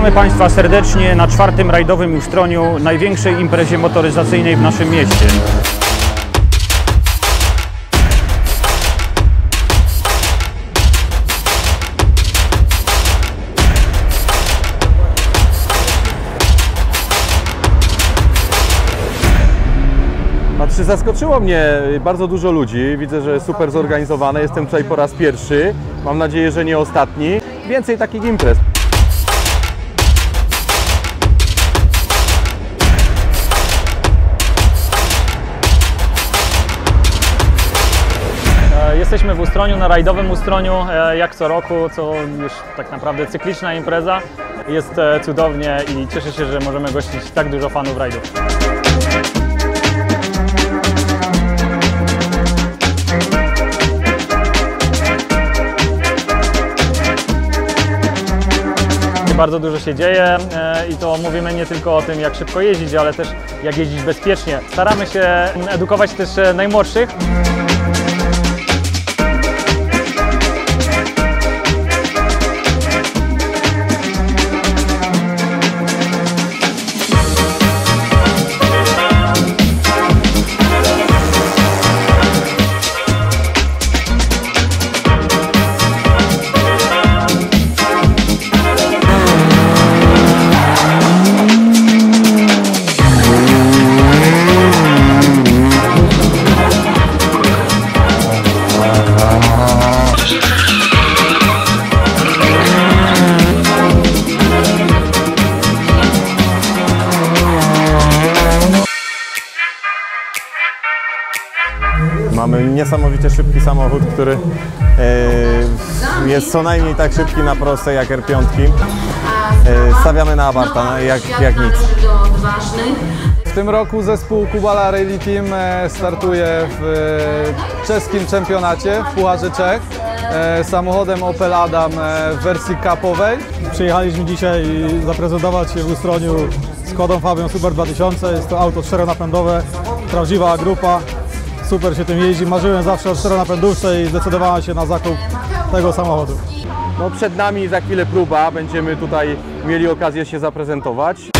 Witamy Państwa serdecznie na czwartym rajdowym Ustroniu, największej imprezie motoryzacyjnej w naszym mieście. Znaczy zaskoczyło mnie bardzo dużo ludzi. Widzę, że super zorganizowane. Jestem tutaj po raz pierwszy. Mam nadzieję, że nie ostatni. Więcej takich imprez. Jesteśmy w Ustroniu, na rajdowym Ustroniu, e, jak co roku, co już tak naprawdę cykliczna impreza. Jest e, cudownie i cieszę się, że możemy gościć tak dużo fanów rajdów. Bardzo dużo się dzieje e, i to mówimy nie tylko o tym, jak szybko jeździć, ale też jak jeździć bezpiecznie. Staramy się edukować też najmłodszych. Mamy niesamowicie szybki samochód, który e, jest co najmniej tak szybki na prostej jak R5. E, stawiamy na Abarta, no, jak, jak nic. W tym roku zespół Kubala Rally Team e, startuje w czeskim czempionacie w Pucharze Czech samochodem Opel Adam w wersji cupowej. Przyjechaliśmy dzisiaj zaprezentować się w Ustroniu Skodą Fabią Super 2000. Jest to auto czteronapędowe, prawdziwa grupa. Super się tym jeździ. Marzyłem zawsze o czteronapędówce i zdecydowałem się na zakup tego samochodu. No, przed nami za chwilę próba. Będziemy tutaj mieli okazję się zaprezentować.